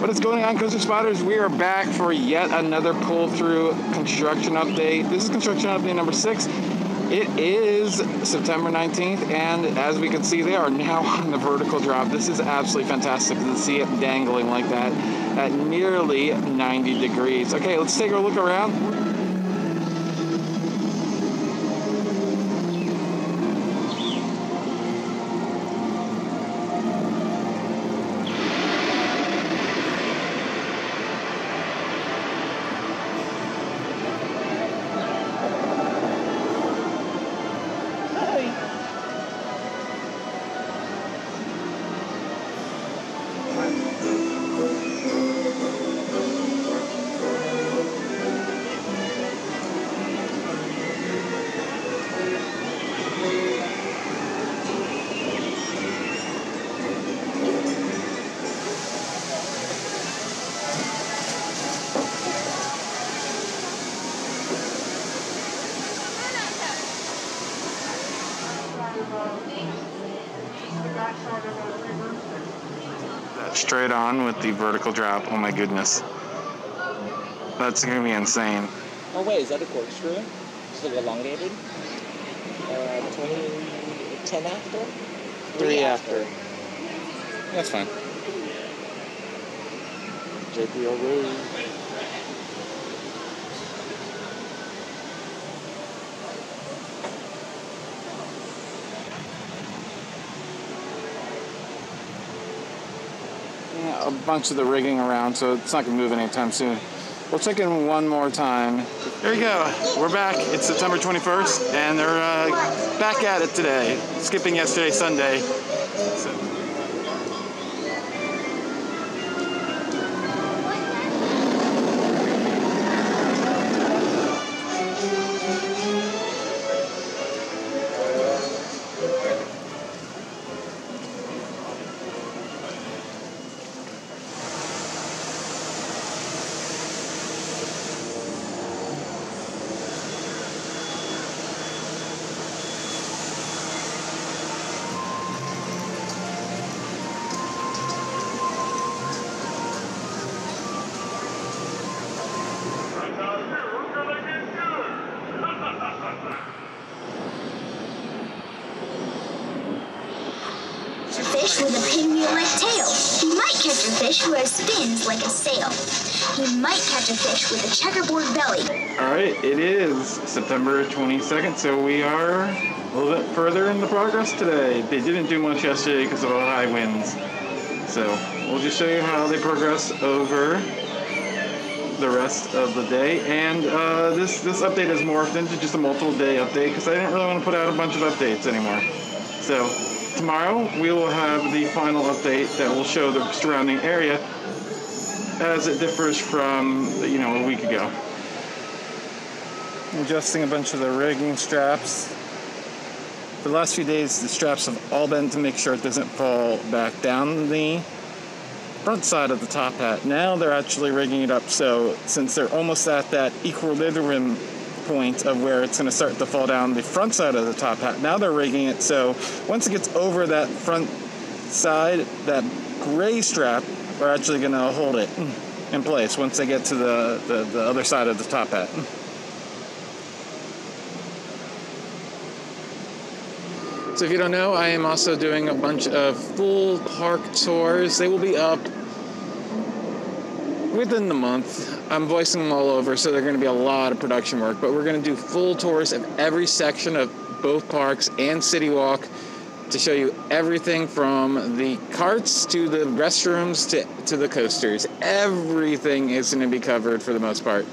What is going on, Coaster Spotters? We are back for yet another pull through construction update. This is construction update number six. It is September 19th, and as we can see, they are now on the vertical drop. This is absolutely fantastic to see it dangling like that at nearly 90 degrees. Okay, let's take a look around. Straight on with the vertical drop. Oh my goodness. That's gonna be insane. Oh wait, is that a corkscrew? Is it elongated? Uh, 20, 10 after? Three after. That's fine. JPL Road. A bunch of the rigging around, so it's not going to move anytime soon. We'll check in one more time. There you go. We're back. It's September 21st, and they're uh, back at it today, skipping yesterday, Sunday. So. Pinwheel-like tail. He might catch a fish who has fins like a sail. He might catch a fish with a checkerboard belly. All right, it is September 22nd, so we are a little bit further in the progress today. They didn't do much yesterday because of all the high winds. So we'll just show you how they progress over the rest of the day. And uh, this this update has morphed into just a multiple day update because I didn't really want to put out a bunch of updates anymore. So tomorrow we will have the final update that will show the surrounding area as it differs from you know a week ago. Adjusting a bunch of the rigging straps. The last few days, the straps have all been to make sure it doesn't fall back down the front side of the top hat. Now they're actually rigging it up so since they're almost at that equilibrium point of where it's going to start to fall down the front side of the top hat. Now they're rigging it so once it gets over that front side, that gray strap, we're actually going to hold it in place once they get to the, the, the other side of the top hat. So if you don't know, I am also doing a bunch of full park tours. They will be up within the month. I'm voicing them all over, so they're going to be a lot of production work. But we're going to do full tours of every section of both parks and City Walk to show you everything from the carts to the restrooms to, to the coasters. Everything is going to be covered for the most part.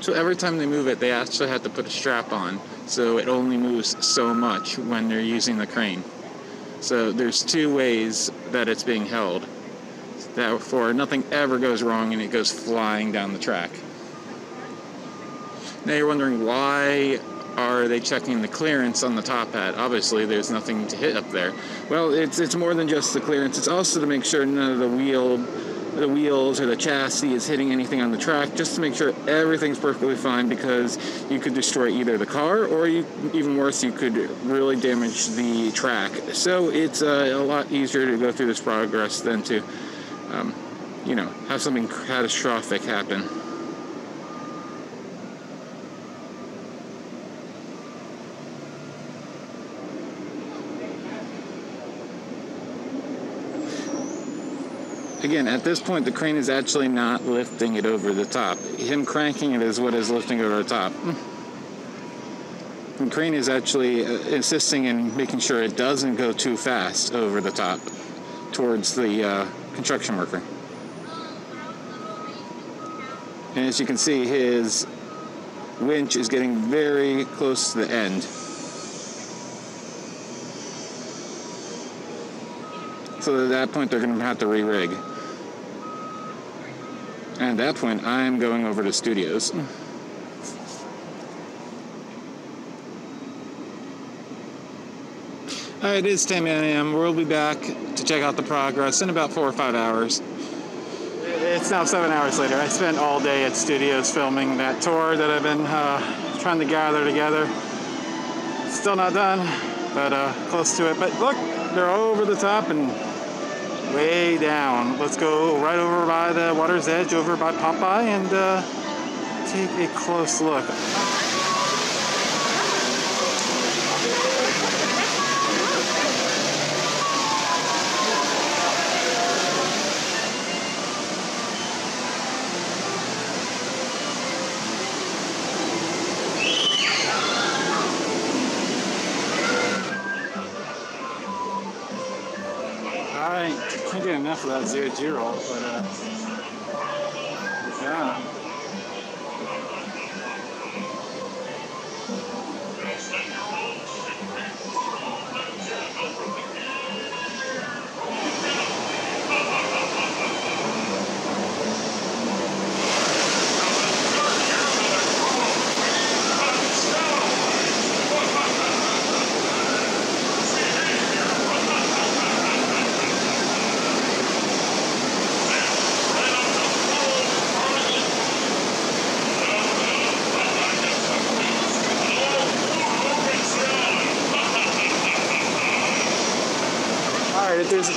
So every time they move it, they actually have to put a strap on, so it only moves so much when they're using the crane. So there's two ways that it's being held. Therefore, nothing ever goes wrong and it goes flying down the track. Now you're wondering why are they checking the clearance on the top hat? Obviously, there's nothing to hit up there. Well, it's it's more than just the clearance. It's also to make sure none of the wheel, the wheels or the chassis is hitting anything on the track, just to make sure everything's perfectly fine. Because you could destroy either the car, or you, even worse, you could really damage the track. So it's uh, a lot easier to go through this progress than to um, you know, have something catastrophic happen. Again, at this point, the crane is actually not lifting it over the top. Him cranking it is what is lifting it over the top. The crane is actually uh, insisting in making sure it doesn't go too fast over the top towards the uh, construction worker. And as you can see, his winch is getting very close to the end. So at that point, they're going to have to re-rig. And at that point, I'm going over to studios. Right, it is 10 a.m. We'll be back to check out the progress in about four or five hours. It's now seven hours later. I spent all day at studios filming that tour that I've been uh, trying to gather together. Still not done, but uh, close to it. But look, they're over the top and way down. Let's go right over by the water's edge, over by Popeye, and uh, take a close look. I can't get enough of that zero zero, but uh, yeah.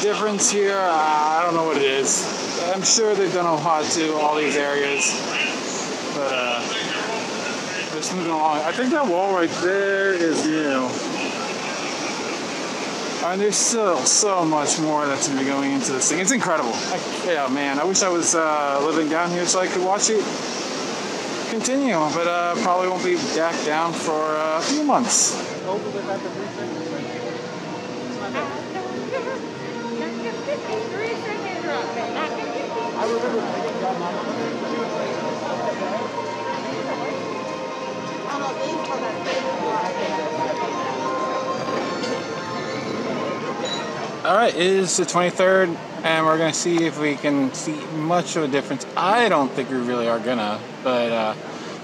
Difference here, uh, I don't know what it is. I'm sure they've done a lot to all these areas, but uh, moving along. I think that wall right there is new. And there's still so much more that's going to be going into this thing. It's incredible. I, yeah, man. I wish I was uh, living down here so I could watch it continue, but uh, probably won't be back down for uh, a few months. All right, it is the 23rd, and we're gonna see if we can see much of a difference. I don't think we really are gonna, but uh,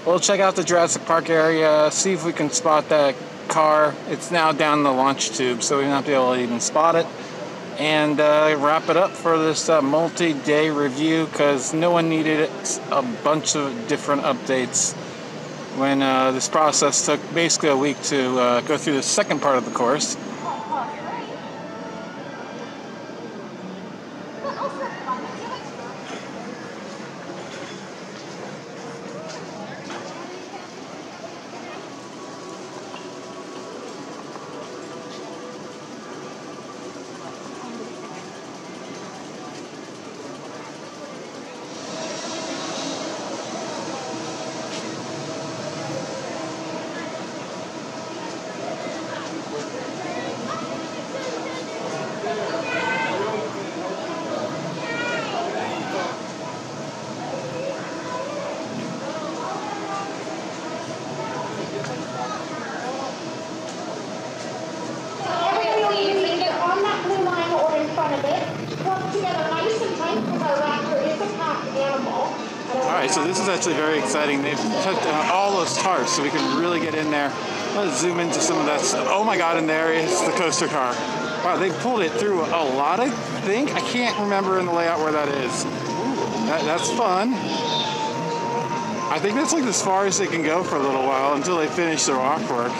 we'll check out the Jurassic Park area, see if we can spot that car. It's now down the launch tube, so we won't be able to even spot it. And uh, wrap it up for this uh, multi-day review because no one needed a bunch of different updates when uh, this process took basically a week to uh, go through the second part of the course. Everybody you can get on that blue line or in front of it, work together nice and tight because our raptor is a pack animal. All right, so this is actually very exciting. They've put down all those tarps so we can really get in there. Let's zoom into some of that stuff. Oh my God, and there is the coaster car. Wow, they pulled it through a lot, I think. I can't remember in the layout where that is. That, that's fun. I think that's like as far as they can go for a little while until they finish their rock work.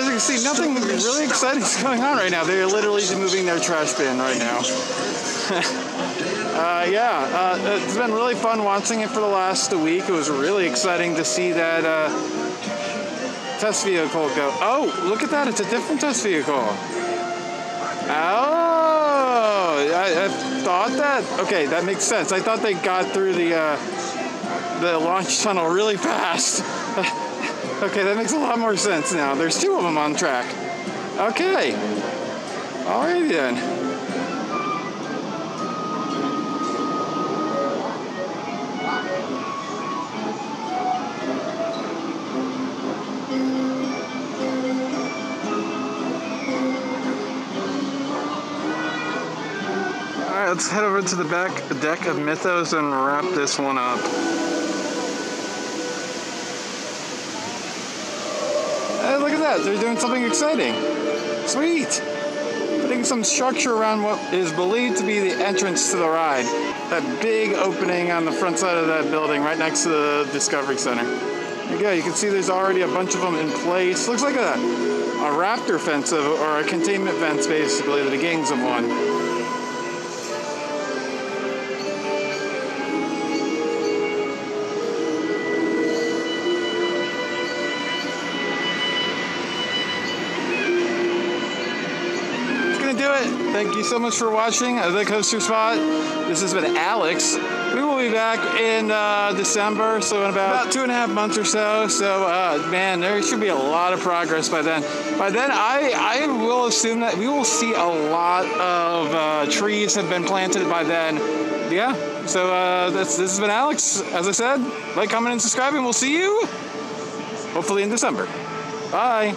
As you can see, nothing really exciting is going on right now. They're literally moving their trash bin right now. uh, yeah, uh, it's been really fun watching it for the last week. It was really exciting to see that uh, test vehicle go. Oh, look at that! It's a different test vehicle. Oh, I, I thought that. Okay, that makes sense. I thought they got through the uh, the launch tunnel really fast. Okay, that makes a lot more sense now. There's two of them on track. Okay. Then. All right, let's head over to the back deck of Mythos and wrap this one up. That. They're doing something exciting. Sweet. Putting some structure around what is believed to be the entrance to the ride. That big opening on the front side of that building right next to the Discovery Center. There you go. You can see there's already a bunch of them in place. Looks like a, a raptor fence of, or a containment fence, basically, the beginnings of one. Thank you so much for watching. The Coaster Spot. This has been Alex. We will be back in uh, December, so in about, about two and a half months or so. So, uh, man, there should be a lot of progress by then. By then, I, I will assume that we will see a lot of uh, trees have been planted by then. Yeah, so uh, this has been Alex. As I said, like, comment, and subscribe, and we'll see you hopefully in December. Bye.